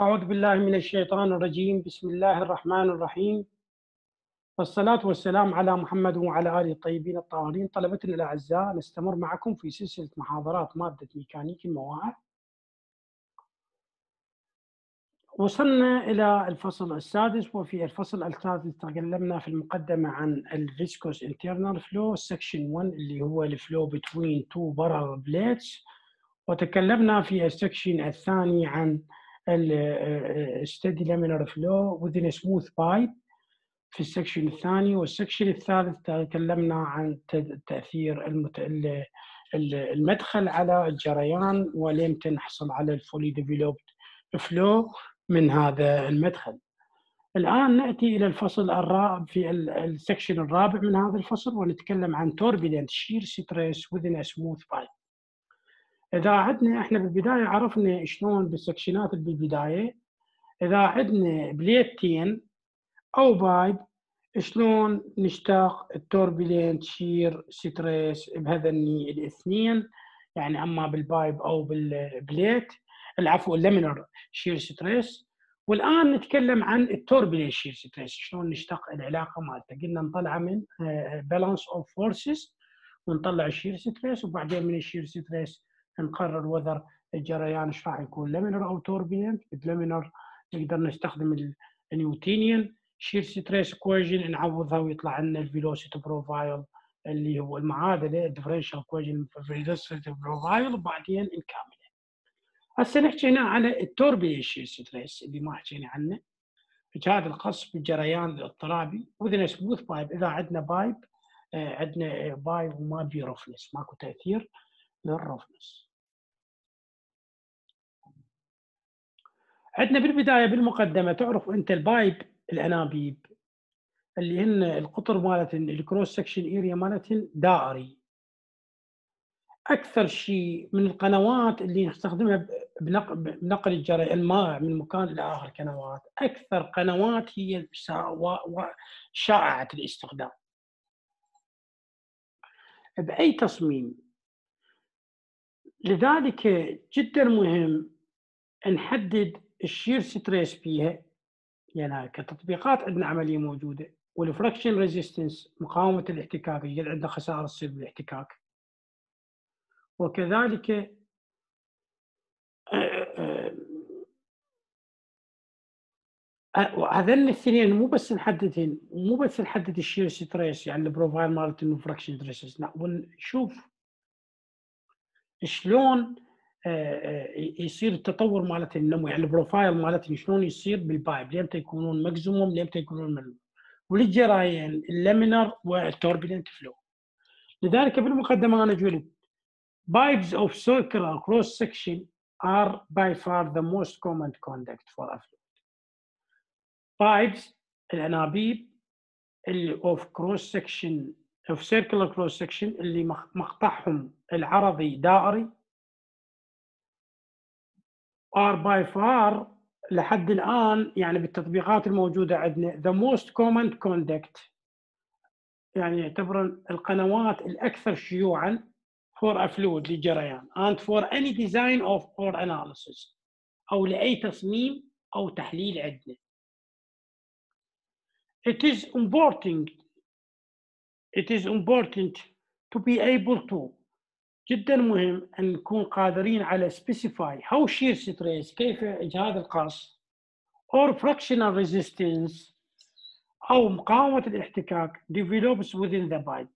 أعوذ بالله من الشيطان الرجيم. بسم الله الرحمن الرحيم. والصلاة والسلام على محمد وعلى آله الطيبين الطاهرين. طلبتنا الأعزاء نستمر معكم في سلسلة محاضرات مادة ميكانيك الموائع وصلنا إلى الفصل السادس وفي الفصل السادس تكلمنا في المقدمة عن ال viscous internal flow section 1 اللي هو ال flow between two parallel plates وتكلمنا في ال section الثاني عن ال steady laminar flow a smooth pipe في ال section الثاني وال section الثالث تكلمنا عن تأثير المدخل على الجريان ولمتى نحصل على ال fully developed flow من هذا المدخل. الآن نأتي إلى الفصل الرابع في ال section الرابع من هذا الفصل ونتكلم عن shear stress within a smooth pipe. إذا عندنا إحنا بالبداية عرفنا شلون بال section ات بالبداية. إذا عندنا plate ين أو pipe شلون نشتق ال turbulent shear stress بهذني الاثنين؟ يعني أما بال pipe أو بال plate العفو ال laminar shear stress. والآن نتكلم عن ال turbulent shear stress شلون نشتق العلاقة مالته. قلنا نطلع من balance of forces ونطلع ال shear stress وبعدين من ال shear stress نقرر whether الجريان إيش راح يكون. laminar أو turbulent laminar نقدر نستخدم ال Newtonian. shear stress equation نعوضها ويطلع لنا ال velocity profile اللي هو المعادلة ال differential equation velocity profile وبعدين نكمله هسه نحكي هنا على ال turbulent shear stress اللي ما حكينا عنه. هذا الخاص بالجريان الاضطرابي within smooth pipe إذا عندنا pipe عندنا pipe وما بي roughness ماكو تأثير لل roughness عندنا بالبداية بالمقدمة تعرف أنت ال pipe الأنابيب اللي هن القطر مالتهن ال cross section area مالتهن دائري. أكثر شيء من القنوات اللي نستخدمها بنقل الجري الماء من مكان إلى آخر قنوات. أكثر قنوات هي شائعة الاستخدام. بأي تصميم؟ لذلك جدا مهم نحدد ال shear stress فيها يعني كتطبيقات عندنا عملية موجودة وال friction resistance مقاومة الاحتكاك يجي عندنا خسارة تصير بالاحتكاك. وكذلك هذين الاثنين مو بس نحددهن مو بس نحدد ال shear stress يعني ال profile مالت إنه friction لا ونشوف شلون يصير التطور مالت النمو يعني ال profile مالتهم شلون يصير بال pipe لمتى يكونون maximum لمتى يكونون min وللجريانين ال laminar وال turbulent flow لذلك بالمقدمه أنا قلت pipes of circular cross section are by far the most common conduct for a. Pipes الانابيب اللي of cross section of circular cross section اللي مقطعهم العرضي دائري are by far لحد الان يعني بالتطبيقات الموجوده عندنا the most common conduct يعني يعتبر القنوات الاكثر شيوعا for a fluid للجريان and for any design of or analysis أو لاي تصميم أو تحليل عندنا it is important it is important to be able to جدا مهم أن نكون قادرين على specify how shear stress كيف اجهاد القص or fractional resistance أو مقاومة الاحتكاك develops within pipe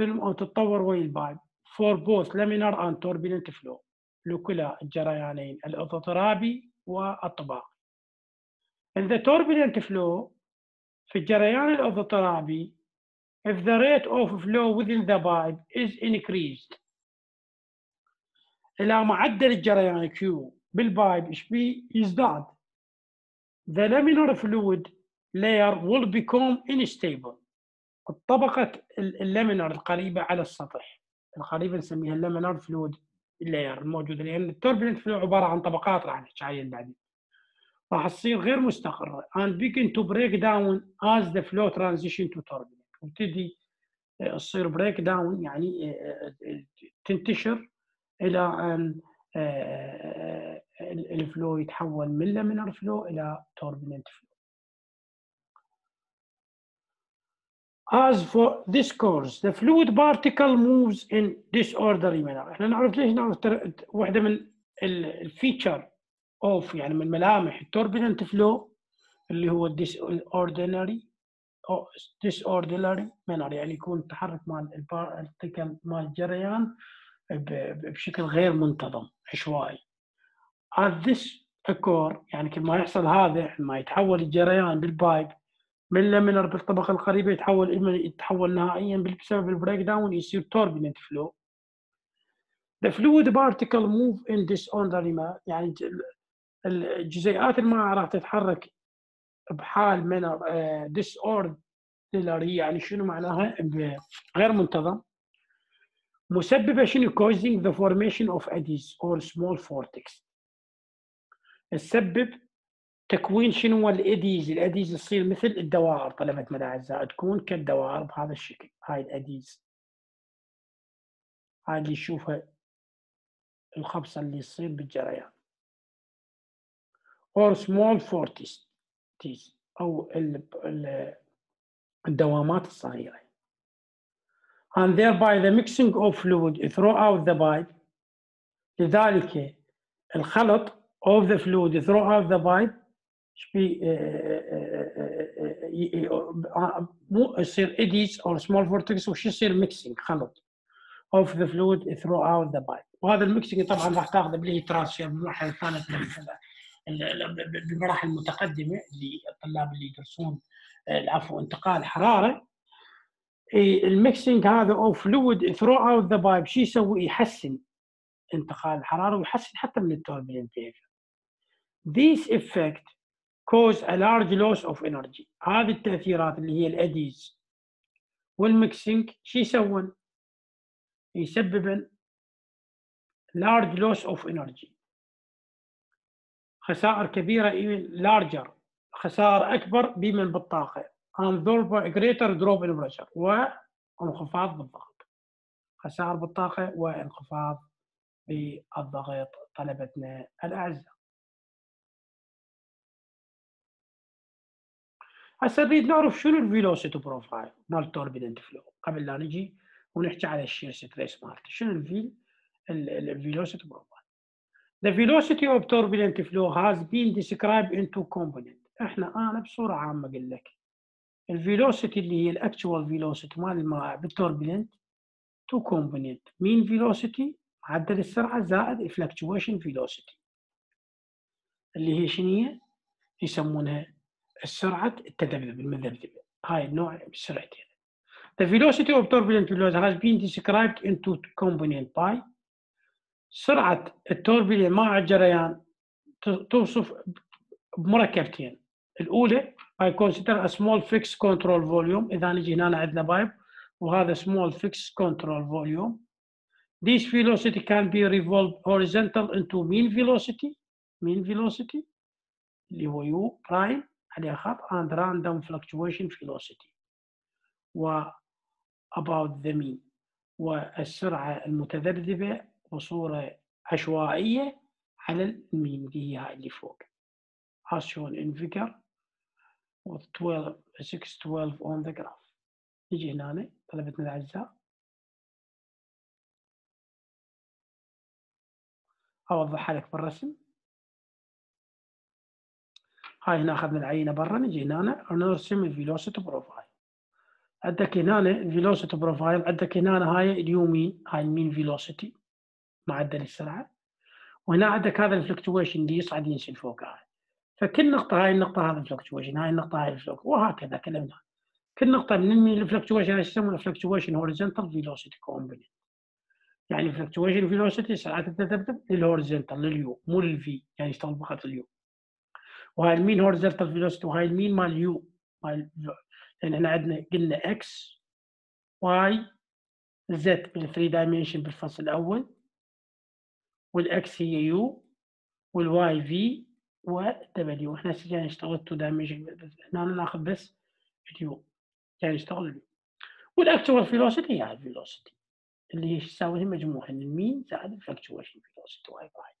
أو تتطور ويا ال pipe for both laminar and turbulent flow. لكلا الجريانين الاضطرابي والطباقي in the turbulent flow في الجريان الاضطرابي if the rate of flow within the pipe is increased. إذا معدل الجريان Q بال pipe إيش بي يزداد the laminar fluid layer will become unstable. الطبقة ال laminar القريبة على السطح. القريبة نسميها ال laminar fluid layer الموجودة لأن ال turbulent flow عبارة عن طبقات راح نحكي عنها بعدين. راح تصير غير مستقرة and begin to break down as the flow transition to turbulent. وتبتدي تصير break down يعني ال flow يتحول من laminar flow إلى turbulent flow As for this course, the fluid particle moves in disorderly manner. إحنا نعرف ليش نعرف واحدة من ال feature of يعني من ملامح ال turbulent flow اللي هو disorderly أو disorderly manner يعني يكون تحرك مال ال particle مال الجريان بشكل غير منتظم عشوائي. As this occur يعني كل ما يحصل هذا ما يتحول الجريان بال pipe من laminar بالطبقة القريبة يتحول يتحول نهائيا بسبب ال break down يصير turbulent flow The fluid particle move in disorderly يعني الجزيئات الماء راح تتحرك بحال من disorderly يعني شنو معناها؟ غير منتظم. مسببة شنو؟ causing the formation of eddies or small vortex. تسبب تكوين شنو ال eddies؟ ال eddies تصير مثل الدوائر طلبة مدى أعزاء تكون كالدوائر بهذا الشكل. هاي ال eddies. هاي اللي يشوفها الخبصة اللي تصير بالجريان. Or small vortices أو الدوامات الصغيرة. And thereby the mixing of fluid throughout the pipe لذلك الخلط of the fluid throughout the pipe مو يصير eddies أو small vortex وش يصير mixing خلط the fluid throughout the pipe وهذا ال mixing طبعا راح تاخذه بال heat transfer بالمرحله الثالثه بالمراحل المتقدمة للطلاب اللي يدرسون العفو انتقال حرارة. ال mixing هذا of fluid throughout the pipe شو يسوي؟ يحسن انتقال الحرارة ويحسن حتى من ال turbulent This effect cause a large loss of energy. هذه التأثيرات اللي هي ال eddies. وال mixing شو يسوون؟ يسببن large loss of energy. خسائر كبيرة larger خسائر أكبر بمن بالطاقة. And greater drop in pressure. وانخفاض بالضغط. خسائر بالطاقة وانخفاض بالضغط طلبتنا الأعزاء. هسه نريد نعرف شنو ال velocity profile مال turbulent flow. قبل لا نجي ونحكي على ال shear stress مالته. شنو ال vel ال velocity profile؟ The velocity of turbulent flow has been described into component إحنا أنا بصورة عامة أقول لك. ال velocity اللي هي ال actual velocity مال الماء بال turbulent two component mean velocity معدل السرعة زائد ال fluctuation velocity اللي هي شنو يسمونها السرعة التذبذب المذبذبة. هاي النوع من السرعتين The velocity of turbulent flow has been described into component by سرعة التوربيلين مع الجريان توصف بمركبتين الأولى I consider a small fixed control volume إذا نجي هنا عندنا بايب وهذا small fixed control volume This velocity can be revolved horizontal into mean velocity mean velocity اللي هو U prime عليها خط and random fluctuation velocity و about the mean والسرعة المتذبذبة بصورة عشوائية على المين اللي هي اللي فوق. as shown in figure with 12 612 on the graph. نجي هنا طلبتنا الأعزاء. أوضحها لك بالرسم. هاي هنا أخذنا العينة برا. نجي هنا نرسم ال velocity profile عندك هنا ال velocity profile عندك هنا هاي ال u mean هاي ال mean velocity معدل السرعة. وهنا عندك هذا ال fluctuation اللي يصعد ينزل فوق هاي فكل نقطة هاي النقطة هذا ال fluctuation هاي النقطة هاي ال fluctuation وهكذا كلمنا كل نقطة من ال fluctuation هاي يسمونها fluctuation horizontal velocity component. يعني fluctuation velocity سرعه التذبذب لل horizontal لل u مو لل v يعني يشتغل فقط ال u. وهاي ال mean horizontal velocity وهاي ال mean مال u مال لأن إحنا عندنا قلنا x y z بال three dimension بالفصل الأول. والأكس هي يو والواي في ودبليو إحنا جاي نشتغل two dimension هنا ناخذ بس ال u جاي نشتغل ال u وال actual velocity هي ال velocity اللي هي تساوي مجموع ال mean زائد ال fluctuation velocity واي باي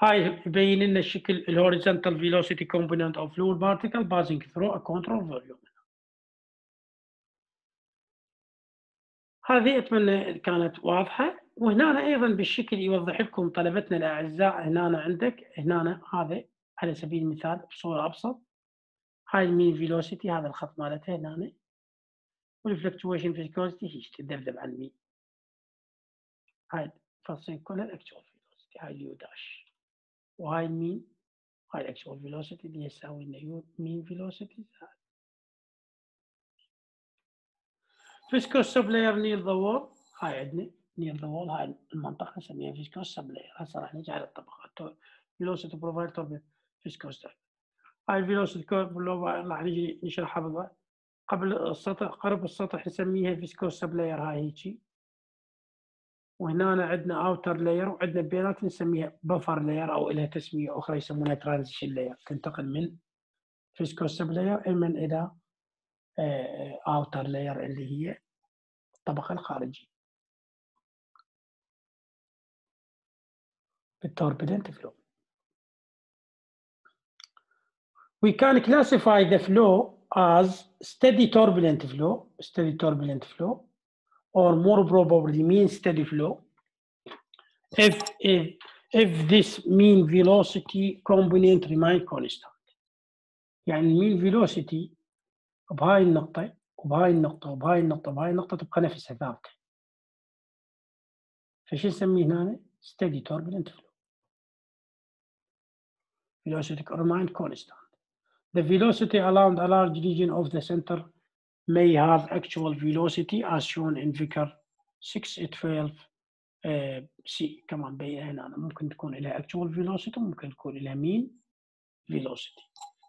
هاي يبين لنا الشكل ال horizontal velocity component of fluid particle passing through a control volume هذه أتمنى كانت واضحة. وهنا أيضا بالشكل يوضح لكم طلبتنا الأعزاء هنا عندك. هنا هذا على سبيل المثال بصورة أبسط. هاي ال mean velocity هذا الخط مالته هنا وال fluctuation viscosity هيك تذبذب على ال mean هاي فصين كلها الاكتوال فيلوسيتي هاي اليو داش. وهاي المين هاي الاكتوال فيلوسيتي اللي يساوي لنا u mean velocity زائد. viscous sublayer near the wall هاي عندنا. wall هاي المنطقة نسميها viscous sublayer هسه راح نجي على الطبقات velocity profile turbulent viscous هاي ال velocity curve راح نجي نشرحها قبل السطح قرب السطح نسميها viscous sublayer هاي هيجي وهنا عندنا outer layer وعندنا بينات نسميها buffer layer أو لها تسميه أخرى يسمونها transition layer تنتقل من viscous sublayer من إلى outer layer اللي هي الطبقه الخارجيه بالتوربيدنت فلو we can classify the flow as steady turbulent flow, steady turbulent flow, or more probably mean steady flow, if, if, if this mean velocity component remain constant. يعني mean velocity بهاي النقطة وبهاي النقطة وبهاي النقطة وبهاي النقطة تبقى نفسها ثابتة. فشو نسميه هنا؟ steady turbulent flow. Velocity remain constant. The velocity around a large region of the center may have actual velocity as shown in figure 6 12 uh, كمان بين هنا ممكن تكون لها actual velocity ممكن تكون لها mean velocity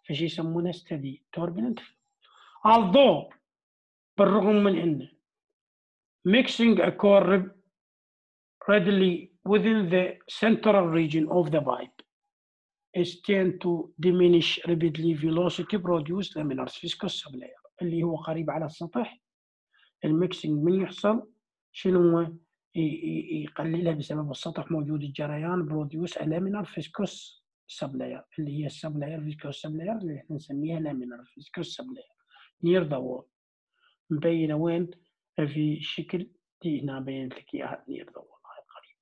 فشي يسمونه steady turbulent although بالرغم من انه mixing occur readily within the central region of the pipe is tend to diminish rapidly velocity produced laminar viscous sublayer اللي هو قريب على السطح. ال mixing من يحصل؟ شنو يقللها بسبب السطح موجود الجريان produce laminar viscous sublayer اللي هي ال sublayer viscous sublayer اللي إحنا نسميها laminar viscous sublayer نير ذا وول مبينة وين؟ في شكل دي هنا بينت لك اياها نير ذا وول هاي قريب.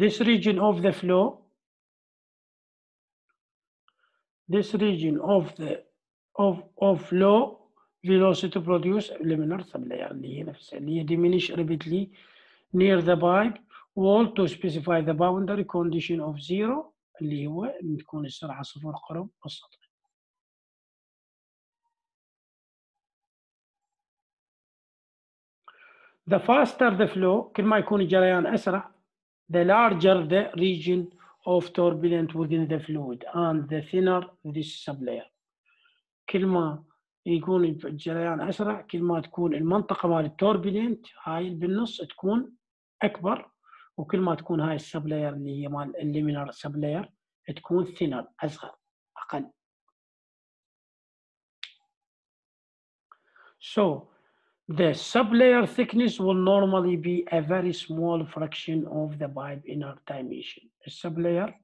This region of the flow this region of the of of low velocity produce laminar sublayer اللي هي نفسها اللي هي diminish rapidly near the pipe wall to specify the boundary condition of zero اللي هو تكون السرعة صفر قرب السطح. The faster the flow كل ما يكون الجريان أسرع the larger the region of turbulent within the fluid and the thinner this sublayer. كل ما يكون الجريان أسرع كل ما تكون المنطقة مال التوربulent هاي بالنص تكون أكبر وكل ما تكون هاي ال sublayer اللي هي مال ال laminar sublayer تكون thinner أصغر أقل. So the sublayer thickness will normally be a very small fraction of the pipe inner dimension. ال sublayer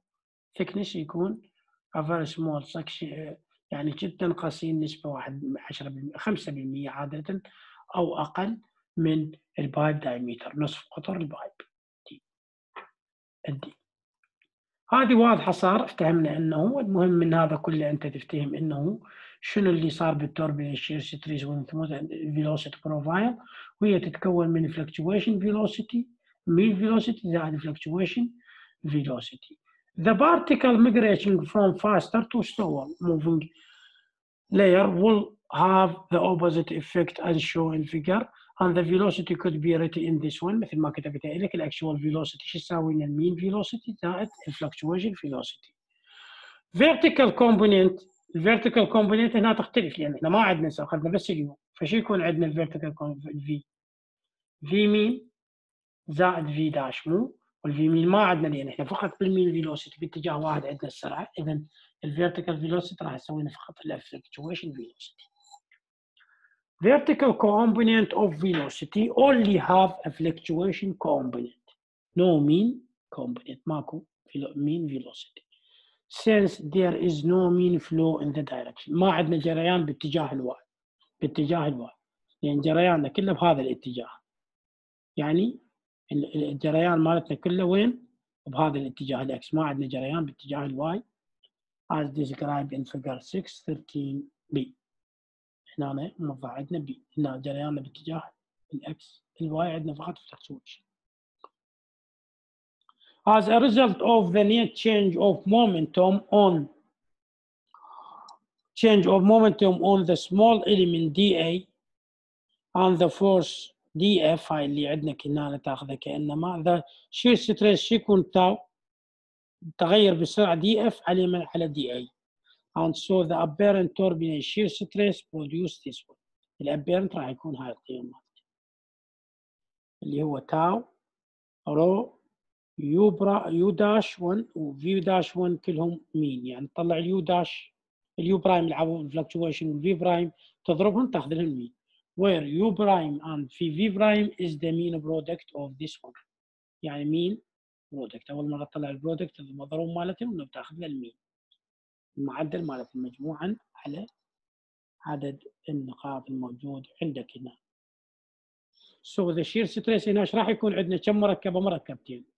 thickness يكون a very small section يعني جدا قصير نسبة واحد 10% 5% عادة أو أقل من ال pipe diameter نصف قطر ال pipe D. ال D هذه واضحة صار افتهمنا أنه المهم من هذا كله أنت تفتهم أنه شنو اللي صار بال turbulent shear stress velocity profile وهي تتكون من fluctuation velocity mean velocity زائد fluctuation velocity The particle migrating from faster to slower moving layer will have the opposite effect as shown in figure and the velocity could be written in this one مثل ما كتبتها لك ال actual velocity شو تساوي لنا ال mean velocity زائد ال fluctuation velocity vertical component ال vertical component هنا تختلف لأن إحنا ما عندنا اخذنا بس ال u فشو يكون عندنا ال vertical v v mean زائد v dash مو وال v mean ما عندنا لأن إحنا فقط بال mean velocity باتجاه واحد عندنا السرعة. اذا ال vertical velocity راح تسوي لنا فقط ال fluctuation velocity vertical component of velocity only have a fluctuation component. No mean component ماكو mean velocity. Since there is no mean flow in the direction. ما عندنا جريان باتجاه ال y باتجاه ال y يعني جرياننا كله بهذا الاتجاه. يعني الجريان مالتنا كله وين؟ بهذا الاتجاه. ال x ما عندنا جريان باتجاه ال y as described in figure 6 13b هنا موضح عندنا b. هنا جرياننا باتجاه ال x ال y عندنا فقط fluctuation as a result of the net change of momentum on change of momentum on the small element dA and the force dF هاي اللي عندنا كنا تاخذها كانما the shear stress يكون tau تغير بسرعة dF على من على dA and so the apparent turbulent shear stress produce this one ال apparent راح يكون هاي القيمه اللي هو tau rho u برا u dash 1 و v dash 1 كلهم mean؟ يعني تطلع ال u dash ال u prime يلعبوا ال fluctuation وال v prime تضربهم تاخذ لهم mean؟ Where u prime and v prime is the mean product of this one. يعني mean product. أول مرة تطلع ال product المضروب مالتهم إنه بتاخذ له ال mean المعدل مالت مجموعا على عدد النقاط الموجود عندك هنا. So the shear stress هنا إيش راح يكون؟ عندنا كم مركبه مركبتين.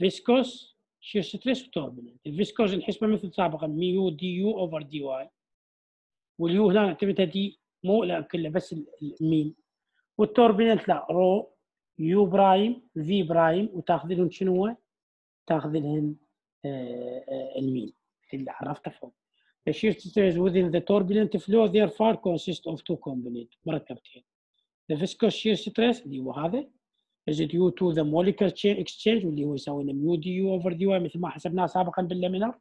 viscous shear stress و turbulent ال viscous نحسبه مثل سابقا mu du over dy وال u هنا نعتبرها d مو لا كله بس ال mean وال turbulent لا rho u prime v prime وتاخذ لهم شنو؟ تاخذ لهم آه، آه، ال mean اللي عرفته فوق. The shear stress within the turbulent flow therefore consists of two components. مركبتين. The viscous shear stress اللي هو هذا is due to the molecular change exchange واللي هو يساوي لنا mu du over dy مثل ما حسبناه سابقا بال laminar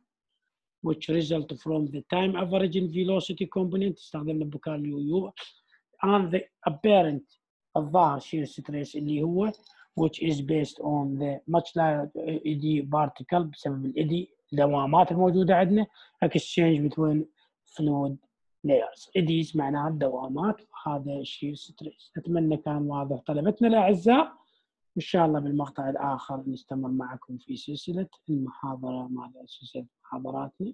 which result from the time averaging velocity component استخدمنا بوكاليو u and the apparent الظاهر shear stress اللي هو which is based on the much larger eddy particle بسبب ال eddy الدوامات الموجودة عندنا exchange between fluid layers eddies معناها الدوامات هذا shear stress أتمنى كان واضح طلبتنا الأعزاء إن شاء الله بالمقطع الآخر نستمر معكم في سلسلة المحاضرة مع سلسلة محاضراتنا.